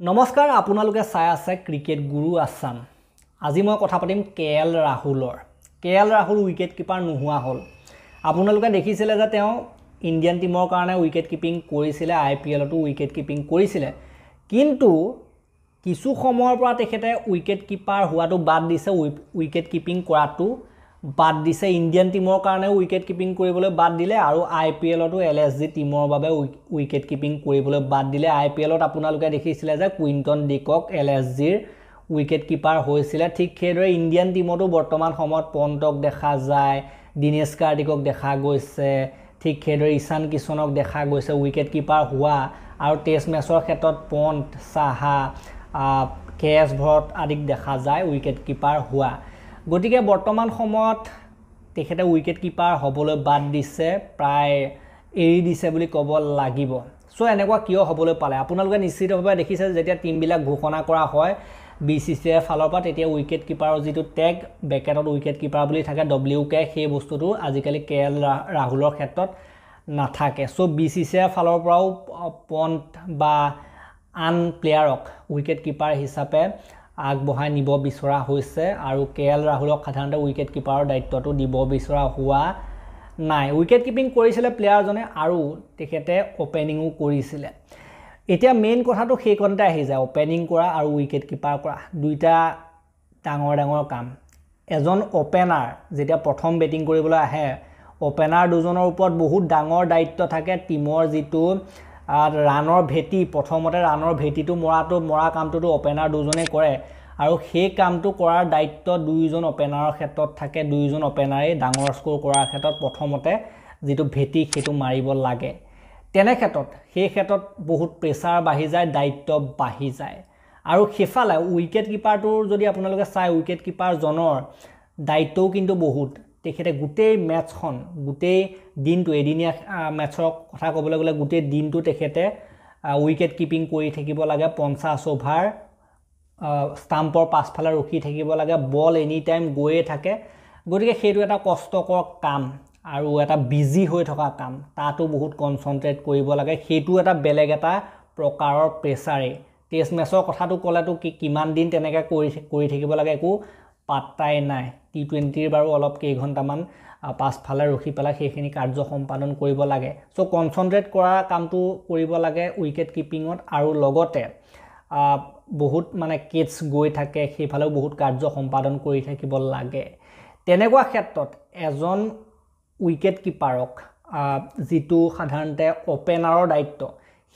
নমস্কাৰ আপোনালোকে চাই আছে ক্ৰিকেট গুৰু আছাম। আজি মই কথা পাতিম কে এল ৰাহুলৰ। K L Rahul wicket keeper নোহোৱা হ'ল। আপোনালোকে দেখিছিলে যে তেওঁ ইণ্ডিয়ান টীমৰ কাৰণে উইকেট কিপিং কৰিছিলে আই পি এলতো উইকেট কিপিং কৰিছিলে। কিন্তু কিছু সময়ৰ পৰা তেখেতে উইকেট কিপাৰ হোৱাটো বাদ দিছে উইকেট কিপিং কৰাটো। বাদ দিছে ইণ্ডিয়ান টীমৰ কাৰণেও উইকেট কিপিং কৰিবলৈ বাদ দিলে আৰু আই পি এলতো এল এছ জি টীমৰ বাবে উইকেট কিপিং কৰিবলৈ বাদ দিলে। আই পি এলত আপোনালোকে দেখিছিলে যে Quinton de Kock L S zero wicket keeper হৈছিলে। ঠিক সেইদৰে ইণ্ডিয়ান টীমতো বৰ্তমান সময়ত পণ্টক দেখা যায় দীনেশ কাৰ্তিকক দেখা গৈছে ঠিক সেইদৰে ঈশান কিষণক দেখা গৈছে উইকেট কিপাৰ হোৱা আৰু টেষ্ট মেচৰ ক্ষেত্ৰত পণ্ট চাহা কে এছ ভৰত আদিক দেখা যায় উইকেট কিপাৰ হোৱা। গতিকে বৰ্তমান সময়ত তেখেতে উইকেট কিপাৰ হ'বলৈ বাদ দিছে প্ৰায় এৰি দিছে বুলি ক'ব লাগিব। চ' এনেকুৱা কিয় হ'বলৈ পালে? আপোনালোকে নিশ্চিতভাৱে দেখিছে যেতিয়া টীমবিলাক ঘোষণা কৰা হয় বি চি চি এৰ ফালৰ পৰা তেতিয়া উইকেট কিপাৰৰ যিটো টেগ বেকেটত উইকেট কিপাৰ বুলি থাকে ডব্লিউ কে সেই বস্তুটো আজিকালি কে এল ৰাহুলৰ ক্ষেত্ৰত নাথাকে। চ' বি চি চি এৰ ফালৰ পৰাও পণ্ট বা আন প্লেয়াৰক উইকেট কিপাৰ হিচাপে আগবঢ়াই নিব বিচৰা হৈছে আৰু কে এল ৰাহুলক সাধাৰণতে উইকেট কিপাৰৰ দায়িত্বটো দিব বিচৰা হোৱা নাই। উইকেট কিপিং কৰিছিলে প্লেয়াৰজনে আৰু তেখেতে অ'পেনিঙো কৰিছিলে। এতিয়া মেইন কথাটো সেইকণতে আহি যায় অ'পেনিং কৰা আৰু উইকেট কিপাৰ কৰা। দুইটা ডাঙৰ ডাঙৰ কাম। এজন অ'পেনাৰ যেতিয়া প্ৰথম বেটিং কৰিবলৈ আহে অ'পেনাৰ দুজনৰ ওপৰত বহুত ডাঙৰ দায়িত্ব থাকে টীমৰ যিটো ৰাণৰ ভেটি প্ৰথমতে ৰাণৰ ভেটিটো মৰাটো মৰা কামটোতো অ'পেনাৰ দুজনে কৰে। আৰু সেই কামটো কৰাৰ দায়িত্ব দুয়োজন অ'পেনাৰৰ ক্ষেত্ৰত থাকে দুয়োজন অ'পেনাৰেই ডাঙৰ স্ক'ৰ কৰাৰ ক্ষেত্ৰত প্ৰথমতে যিটো ভেটি সেইটো মাৰিব লাগে। তেনে ক্ষেত্ৰত সেই ক্ষেত্ৰত বহুত প্ৰেছাৰ বাঢ়ি যায় দায়িত্ব বাঢ়ি যায়। আৰু সেইফালে উইকেট কিপাৰটোৰ যদি আপোনালোকে চায় উইকেট কিপাৰজনৰ দায়িত্বও কিন্তু বহুত। তেখেতে গোটেই মেটছখন গোটেই দিনটো এদিনীয়া মেটছৰ কথা ক'বলৈ গ'লে গোটেই দিনটো তেখেতে উইকেট কিপিং কৰি থাকিব লাগে পঞ্চাছ অ'ভাৰ ষ্টাম্পৰ পাছফালে ৰখি থাকিব লাগে বল এনি টাইম গৈয়ে থাকে। গতিকে সেইটো এটা কষ্টকৰ কাম আৰু এটা বিজি হৈ থকা কাম তাতো বহুত কনচেনট্ৰেট কৰিব লাগে। সেইটো এটা বেলেগ এটা প্ৰকাৰৰ প্ৰেছাৰেই টেষ্ট মেচৰ কথাটো ক'লেতো কি কিমান দিন তেনেকৈ কৰি কৰি থাকিব লাগে একো পাত্তাই নাই। টি টুৱেণ্টিৰ বাৰু অলপ কেইঘণ্টামান পাছফালে ৰখি পেলাই সেইখিনি কাৰ্য সম্পাদন কৰিব লাগে। চ' কনচেনট্ৰেট কৰা কামটো কৰিব লাগে উইকেট কিপিঙত আৰু লগতে বহুত মানে কেটছ গৈ থাকে সেইফালেও বহুত কাৰ্য সম্পাদন কৰি থাকিব লাগে। তেনেকুৱা ক্ষেত্ৰত এজন উইকেট কিপাৰক যিটো সাধাৰণতে অ'পেনাৰৰ দায়িত্ব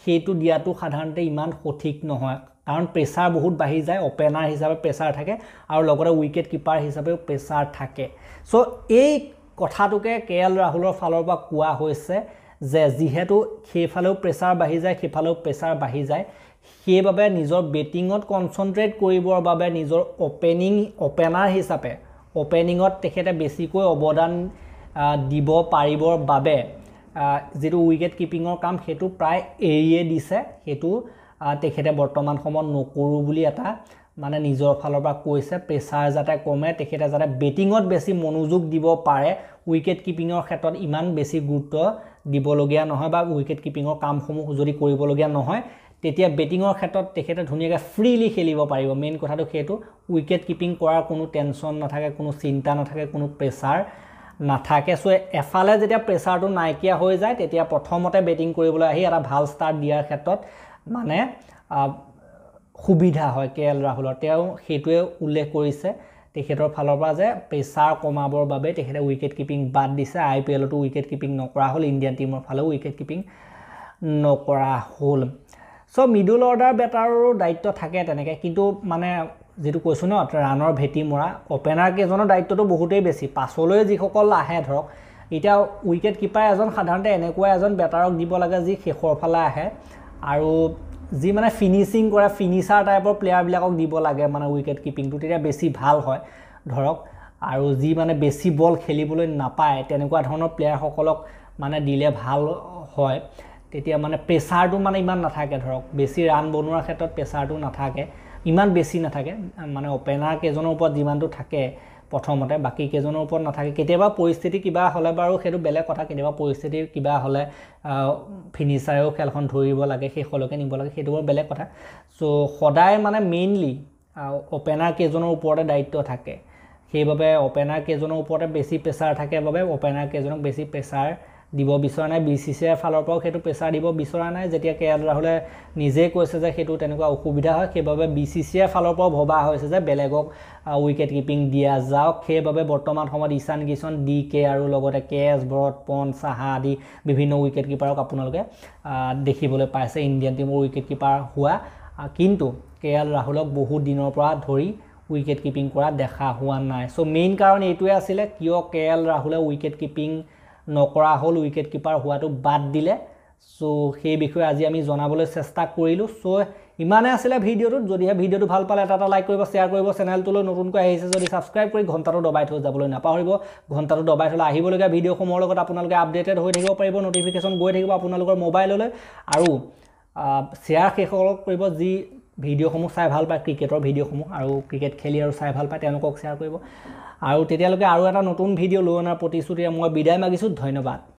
সেইটো দিয়াটো সাধাৰণতে ইমান সঠিক নহয়। কাৰণ প্ৰেছাৰ বহুত বাঢ়ি যায় অ'পেনাৰ হিচাপে প্ৰেছাৰ থাকে আৰু লগতে উইকেট কিপাৰ হিচাপেও প্ৰেছাৰ থাকে। চ' এই কথাটোকে কে এল ৰাহুলৰ ফালৰ পৰা কোৱা হৈছে যে যিহেতু সেইফালেও প্ৰেছাৰ বাঢ়ি যায় সেইফালেও প্ৰেছাৰ বাঢ়ি যায় সেইবাবে নিজৰ বেটিঙত কনচেনট্ৰেট কৰিবৰ বাবে নিজৰ অ'পেনিং অ'পেনাৰ হিচাপে অ'পেনিঙত তেখেতে বেছিকৈ অৱদান দিব পাৰিবৰ বাবে যিটো উইকেট কিপিঙৰ কাম সেইটো প্ৰায় এৰিয়ে দিছে সেইটো তেখেতে বৰ্তমান সময়ত নকৰোঁ বুলি এটা মানে নিজৰ ফালৰ পৰা কৈছে প্ৰেছাৰ যাতে কমে তেখেতে যাতে বেটিঙত বেছি মনোযোগ দিব পাৰে উইকেট কিপিঙৰ ক্ষেত্ৰত ইমান বেছি গুৰুত্ব দিবলগীয়া নহয় বা উইকেট কিপিঙৰ কামসমূহ যদি কৰিবলগীয়া নহয় তেতিয়া বেটিঙৰ ক্ষেত্ৰত তেখেতে ধুনীয়াকৈ ফ্ৰীলি খেলিব পাৰিব। মেইন কথাটো সেইটো উইকেট কিপিং কৰাৰ কোনো টেনশ্যন নাথাকে কোনো চিন্তা নাথাকে কোনো প্ৰেছাৰ নাথাকে। চ' এফালে যেতিয়া প্ৰেছাৰটো নাইকিয়া হৈ যায় তেতিয়া প্ৰথমতে বেটিং কৰিবলৈ আহি এটা ভাল ষ্টাৰ্ট দিয়াৰ ক্ষেত্ৰত মানে সুবিধা হয় কে এল ৰাহুলৰ। তেওঁ সেইটোৱে উল্লেখ কৰিছে তেখেতৰ ফালৰ পৰা যে প্ৰেছাৰ কমাবৰ বাবে তেখেতে উইকেট কিপিং বাদ দিছে। আই পি এলতো উইকেট কিপিং নকৰা হ'ল ইণ্ডিয়ান টীমৰ ফালেও উইকেট কিপিং নকৰা হ'ল। চ' মিডল অৰ্ডাৰ বেটাৰৰো দায়িত্ব থাকে তেনেকৈ কিন্তু মানে যিটো কৈছোঁ ন ৰাণৰ ভেটি মৰা অ'পেনাৰ কেইজনৰ দায়িত্বটো বহুতেই বেছি। পাছলৈ যিসকল আহে ধৰক এতিয়া উইকেট কিপাৰ এজন সাধাৰণতে এনেকুৱা এজন বেটাৰক দিব লাগে যি শেষৰ ফালে আহে। আৰু যি মানে ফিনিচিং কৰে ফিনিচাৰ টাইপৰ প্লেয়াৰবিলাকক দিব লাগে মানে উইকেট কিপিংটো তেতিয়া বেছি ভাল হয় ধৰক। আৰু যি মানে বেছি বল খেলিবলৈ নাপায় তেনেকুৱা ধৰণৰ প্লেয়াৰসকলক মানে দিলে ভাল হয়। তেতিয়া মানে প্ৰেছাৰটো মানে ইমান নাথাকে ধৰক। বেছি ৰান বনোৱাৰ ক্ষেত্ৰত প্ৰেছাৰটো নাথাকে ইমান বেছি নাথাকে। মানে অ'পেনাৰ কেইজনৰ ওপৰত যিমানটো থাকে প্ৰথমতে বাকী কেইজনৰ ওপৰত নাথাকে। কেতিয়াবা পৰিস্থিতি কিবা হ'লে বাৰু সেইটো বেলেগ কথা কেতিয়াবা পৰিস্থিতি কিবা হ'লে ফিনিচাৰেও খেলখন ধৰিব লাগে শেষলৈকে নিব লাগে সেইটো বাৰু বেলেগ কথা। চ' সদায় মানে মেইনলি অ'পেনাৰ কেইজনৰ ওপৰতে দায়িত্ব থাকে। সেইবাবে অ'পেনাৰ কেইজনৰ ওপৰতে বেছি প্ৰেছাৰ থাকে বাবে অ'পেনাৰ কেইজনক বেছি প্ৰেছাৰ দিব বিচৰা নাই বি চি চি আইৰ ফালৰ পৰাও সেইটো প্ৰেছাৰ দিব বিচৰা নাই যেতিয়া কে এল ৰাহুলে নিজেই কৈছে যে সেইটো তেনেকুৱা অসুবিধা হয় সেইবাবে বি চি চি আইৰ ফালৰ পৰাও ভবা হৈছে যে বেলেগক উইকেট কিপিং দিয়া যাওক। সেইবাবে বৰ্তমান সময়ত ঈশান কিষণ ডি কে আৰু লগতে কে এছ ভৰত পন চাহা আদি বিভিন্ন উইকেট কিপাৰক আপোনালোকে দেখিবলৈ পাইছে ইণ্ডিয়ান টীমৰ উইকেট কিপাৰ হোৱা। কিন্তু কে এল ৰাহুলক বহুত দিনৰ পৰা ধৰি উইকেট কিপিং কৰা দেখা হোৱা নাই। চ' মেইন কাৰণ এইটোৱে আছিলে কিয় কে এল ৰাহুলে উইকেট কিপিং নকৰা হ'ল উইকেট কিপাৰ হোৱাটো বাদ দিলে। চ' সেই বিষয়ে আজি আমি জনাবলৈ চেষ্টা কৰিলোঁ। চ' ইমানে আছিলে ভিডিঅ'টোত। যদিহে ভিডিঅ'টো ভাল পালে এটা এটা লাইক কৰিব শ্বেয়াৰ কৰিব। চেনেলটোলৈ নতুনকৈ আহিছে যদি ছাবস্ক্ৰাইব কৰি ঘণ্টাটো দবাই থৈ যাবলৈ নাপাহৰিব। ঘণ্টাটো দবাই থ'লে আহিবলগীয়া ভিডিঅ'সমূহৰ লগত আপোনালোকে আপডেটেড হৈ থাকিব পাৰিব। নটিফিকেশ্যন গৈ থাকিব আপোনালোকৰ মোবাইললৈ আৰু শ্বেয়াৰ সেইসকলক কৰিব যি ভিডিঅ'সমূহ চাই ভাল পায় ক্ৰিকেটৰ ভিডিঅ'সমূহ আৰু ক্ৰিকেট খেলি আৰু চাই ভাল পায় তেওঁলোকক শ্বেয়াৰ কৰিব। আৰু তেতিয়ালৈকে আৰু এটা নতুন ভিডিঅ' লৈ অনাৰ প্ৰতিশ্ৰুতিৰে মই বিদায় মাগিছোঁ ধন্যবাদ।